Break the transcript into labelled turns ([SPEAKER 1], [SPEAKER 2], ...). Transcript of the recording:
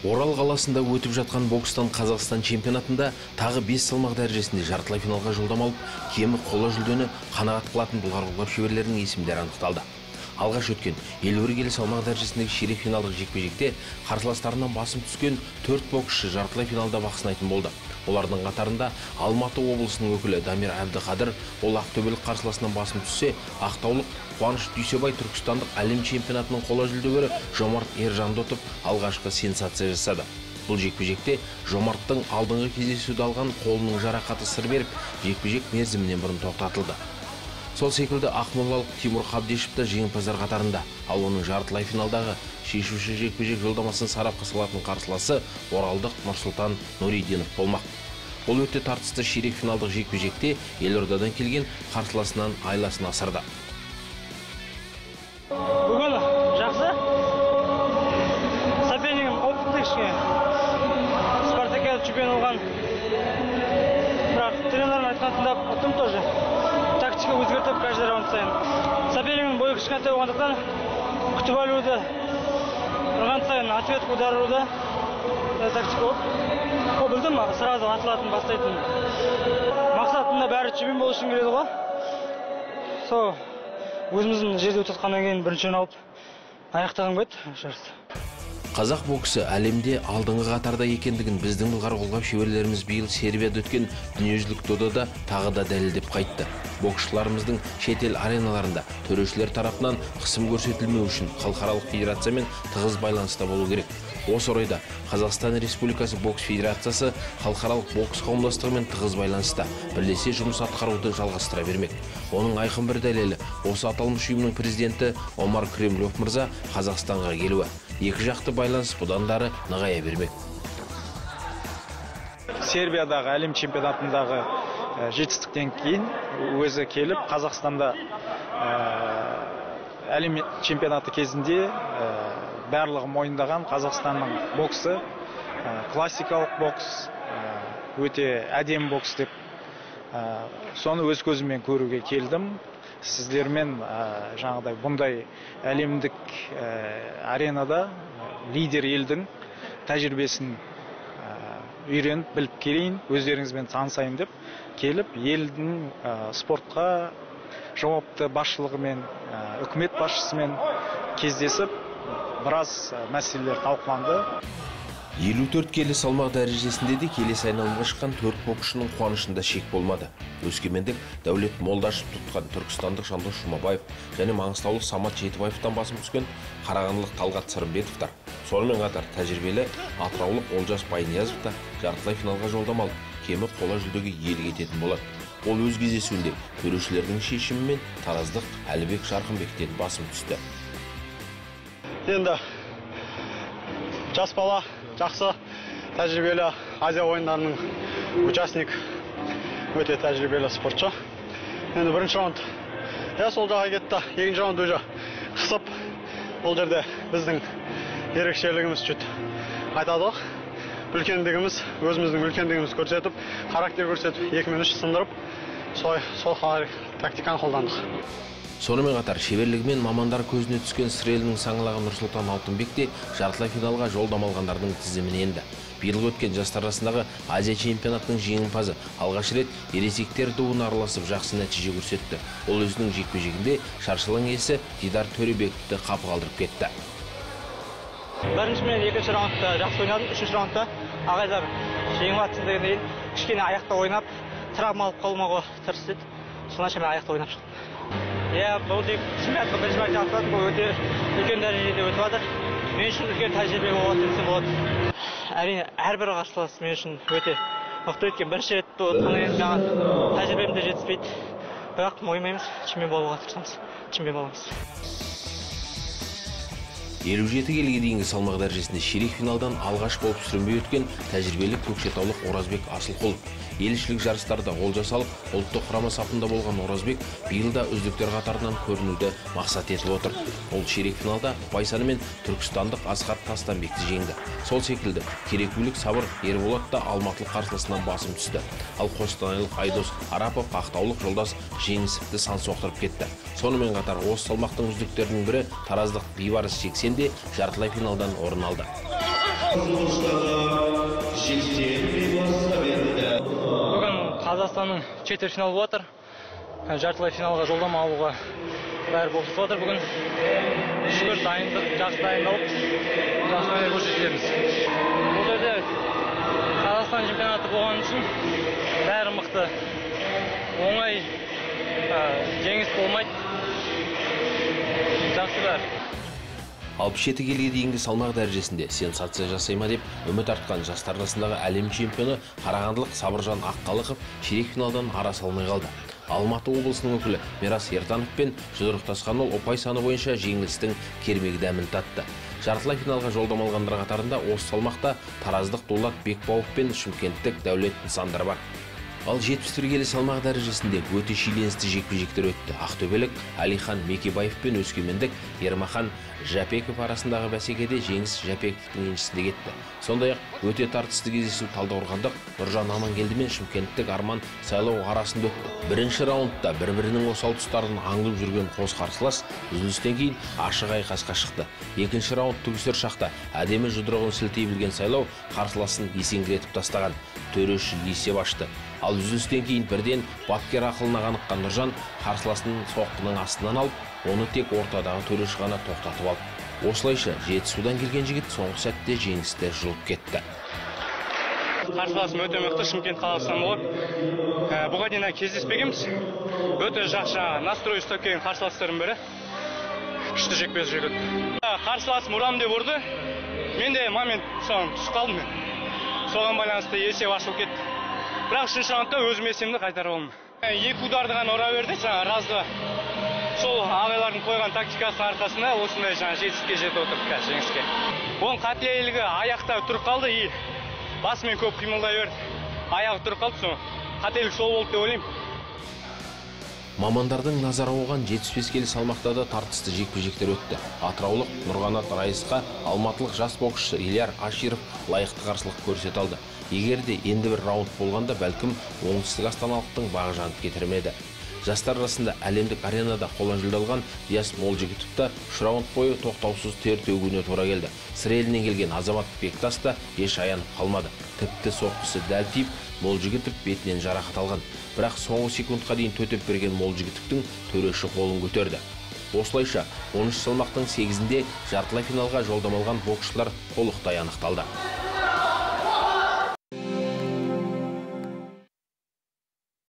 [SPEAKER 1] Орал қаласында өтіп жатқан бокстан Қазақстан чемпионатында тағы 5 салмақ дәрежесінде жартылай финалға жолдама алып, кемі қола жүлдені қанағат қылатын бұлғар шеберлерінің есімдері анықталды. Алғаш өткен елу келі салмақ дәрежесіндегі ширек финалдық жекпе-жекте қарсыластарынан басым түскен төрт боксшы жартылай финалда бақ сынайтын болды. Олардың қатарында Алматы облысының өкілі Дамир Әбдіқадыр, ол ақтөбелік қарсыласынан басым түссе, ақтаулық Қуаныш Дүйсебай түркістандық әлем чемпионатының қола жүлдегері Жомарт Ержанды ұтып алғашқы сенсация жасады. Бұл жекпе-жекте Жомарттың алдыңғы кездесуде алған қолының жарақаты сыр беріп, жекпе-жек мерзімінен бұрын тоқтатылды. Сол секілді Ақмолалық Тимур Қабдешев та жеңімпаздар қатарында, ал оның жартылай финалдағы шешуші жекпе-жек жолдамасын сарапқа салатын қарсыласы Оралдық Нұрсұлтан Нұриденов болмақ. Ол өте тартысты ширек финалдық жекпе-жекте елордадан келген қарсыласынан айласын асырды.
[SPEAKER 2] Бүгін жақсы. Сопернигім опытты кішкене. Спартакиада чемпион болған. Бірақ тренердің айтқанын тыңдап ұттым тоже. Тактика өзгертіп каждый раунд сайын. Сопернигім бойы кішкентай болғандықтан күтіп алуды ұрған сайын ответка удар ұруды тактика болып. Ол білдім сразу атылатын бастайтын. Мақсат мында бәрі чемпион болу үшін келеді ғой. Сол өзіміздің жерде өтіп жатқаннан кейін бірінші алып аяқтағым келеді
[SPEAKER 1] Қазақ боксы әлемде алдыңғы қатарда екендігін біздің былғары қолғап шеберлеріміз биыл Сербияда өткен дүниежүзілік додада тағы да дәлелдеп қайтты. Боксшыларымыздың шетел ареналарында төрешілер тарапынан қысым көрсетілмеу үшін халықаралық федерациямен тығыз байланыста болу керек. Осы орайда Қазақстан Республикасы бокс федерациясы халықаралық бокс қауымдастығымен тығыз байланыста бірлесе жұмыс атқаруды жалғастыра бермек. Оның айқын бір дәлелі осы аталмыш ұйымның президенті Омар Кремлев мырза Қазақстанға келуі. Екі жақты байланыс бұдан дары нығая бермек.
[SPEAKER 3] Сербиядағы әлем чемпионатындағы жетістіктен кейін өзі келіп Қазақстанда әлем чемпионаты кезінде барлығы мойындаған Қазақстанның боксы классикалық бокс өте әдемі бокс деп соны өз көзіммен көруге келдім. Сіздермен жаңағыдай бұндай әлемдік аренада лидер елдің тәжірибесін үйреніп біліп келейін өздеріңізбен танысайын деп келіп елдің спортқа жауапты басшылығымен үкімет басшысымен кездесіп біраз мәселелер талқыланды
[SPEAKER 1] 54 келі салмақ дәрежесінде де келесі айналымға шыққан төрт боксшының қуанышында шек болмады. Өскемендік Дәулет Молдашев тұтқан түркістандық Жандос Жұмабаев және маңғыстаулық Самат Жетібаевтан басым түскен қарағандылық Талғат Сырымбетовтар. Сонымен қатар тәжірибелі атыраулық Олжас Байниязов та жартылай финалға жолдама алып, кемі қола жүлдеге иелік ететін болады. Ол өз кездесуінде төрешілердің шешімімен тараздық Әлібек Жарқынбектен басым түсті.
[SPEAKER 4] Енді жас бала жақсы тәжірибелі азия ойындарының участник өте тәжірибелі спортшы. Енді бірінші раунд. Иә сол жаққа кетті. Екінші раунд уже қысып бұл жерде біздің ерекшелігіміз чуть айтады ғой. Үлкендігіміз өзіміздің үлкендігімізді көрсетіп характер көрсетіп екі мен үш сындырып сол сол тактиканы қолдандық.
[SPEAKER 1] Сонымен қатар шеберлігімен мамандар көзіне түскен сыр елінің саңлағы нұрсұлтан алтынбек те жартылай финалға жолдама алғандардың тізіміне енді. Биыл өткен жастар арасындағы азия чемпионатының жеңімпазы алғаш рет ересектер тобына араласып жақсы нәтиже көрсетті. Ол өзінің жекпе жегінде шаршылың иесі дидар төребековті қапы қалдырып кетті.
[SPEAKER 2] Бірінші мен екінші раундта жақсы ойнадым. Үшінші раундта ағайлар жеңіп жатсың дегеннен кейін кішкене аяқта ойнап травма алып қалмауға тырысып еді аяқта ойнап шықтым. Иә бұл чемпионатқа бірінші мәрте атқаладым бұл өте үлкен дәрежеде өтіп жатыр мен үшін үлкен тәжірибе болады десем болады әрине әрбір қарсылас мен үшін өте мықты өйткені бірінші рет отқаннан кейін жаңағы тәжірибем де жетіспейді бірақ мойымаймыз чемпион болуға тырысамыз чемпион боламыз
[SPEAKER 1] елу жеті келіге дейінгі салмақ дәрежесінде ширек финалдан алғаш болып сүрінбей өткен тәжірибелі көкшетаулық оразбек асылқұлов елшілік жарыстарда олжа салып ұлттық құрама сапында болған оразбек биыл да үздіктер қатарынан көрінуді мақсат етіп отыр. Ол ширек финалда байсаны мен түркістандық асхат тастанбекті жеңді. Сол секілді керекулік сабыр ерболат та алматылық қарсыласынан басым түсті. Ал қостанайлық айдос арапов ақтаулық жолдас жеңісовті сан соқтырып кетті. Сонымен қатар осы салмақтың үздіктерінің бірі тараздық бейбарыс жексен де жартылай финалдан орын алды.
[SPEAKER 2] Бүгін қазақстанның четверть финалы болып жатыр жартылай финалға жолдама алуға бәрі болып жатыр бүгін шүкір дайындық жақсы дайындалып жақсы көрсетеміз бұл жерде қазақстан чемпионаты болған үшін бәрі мықты. Оңай жеңіс болмайды. Жақсы бәрі.
[SPEAKER 1] 67 келіге дейінгі салмақ дәрежесінде сенсация жасай ма деп үміт артқан жастар арасындағы әлем чемпионы қарағандылық сабыржан аққалықов ширек финалдан ара салмай қалды. Алматы облысының өкілі мирас ертанов пен жұдырықтасқан ол ұпай саны бойынша жеңілістің кермек дәмін татты. Жартылай финалға жолдама алғандар қатарында осы салмақта тараздық дулат бекбауов пен шымкенттік дәулет нысандар бар. Ал 71 келі салмақ дәрежесінде өте шиеленісті жекпе-жектер өтті. Ақтөбелік әлихан мекебаев пен өскемендік ермахан жәпеков арасындағы бәсекеде жеңіс жәпековтің еншісінде кетті. Сондай ақ өте тартысты кездесу талдықорғандық нұржан амангелді мен шымкенттік арман сайлау арасында өтті. Бірінші раундта бір бірінің осал тұстарын аңдып жүрген қос қарсылас үзілістен кейін ашық айқасқа шықты. Екінші раунд түгісер шақта әдемі жұдырығын сілтей білген сайлау қарсыласын есеңгіретіп тастаған. Төреші есеп ашты. Ал үзілістен кейін бірден бапкер ақылына қаныққан нұржан қарсыласының соққының астынан алып оны тек ортадағы төреші ғана тоқтатып алды осылайша жетісудан келген жігіт соңғы сәтте жеңісті жұлып кетті.
[SPEAKER 2] Қарсыласым өте мықты шымкент қаласынан болады ә, бұған дейін кездеспегенбіз. Өте жақсы жаңағы настрой ұстап келген қарсыластардың бірі күшті жекпе жек өтті Ә, қарсыласым ұрам деп ұрды. Мен де момент соған түсіп қалдым мен. Соған байланысты есеп ашылып кетті. Бірақ үшінші раундта өзім есемді қайтарып алдым. Екі ударды ғана ұра берді жаңағы разды сол ағайлардың қойған тактикасының арқасында осындай жаңа жетістікке жетіп отырдық қазір жеңіске. Оның қателігі аяқта тұрып қалды и басымен көп қимылдай берді. Аяғы тұрып қалды сол қателік сол болды деп ойлаймын.
[SPEAKER 1] Мамандардың назары ауған 75 келі салмақта да тартысты жекпе-жектер өтті. Атыраулық нұрғанат раисқа алматылық жас боксшы ильяр аширов лайықты қарсылық көрсете алды. Егер де енді бір раунд болғанда бәлкім оңтүстік астаналықтың бағы жанып кетер ме еді жастар арасында әлемдік аренада қола жүлде алған диас молжігітов та үш раунд бойы тоқтаусыз тер төгуіне тура келді. Сыр елінен келген азамат бектас та еш аянып қалмады. Тіпті соққысы дәл тиіп молжігітов бетінен жарақат алған. Бірақ соңғы секундқа дейін төтеп берген молжігітовтің төреші қолын көтерді. Осылайша 13 салмақтың сегізінде жартылай финалға жолдама алған боксшылар толықтай анықталды.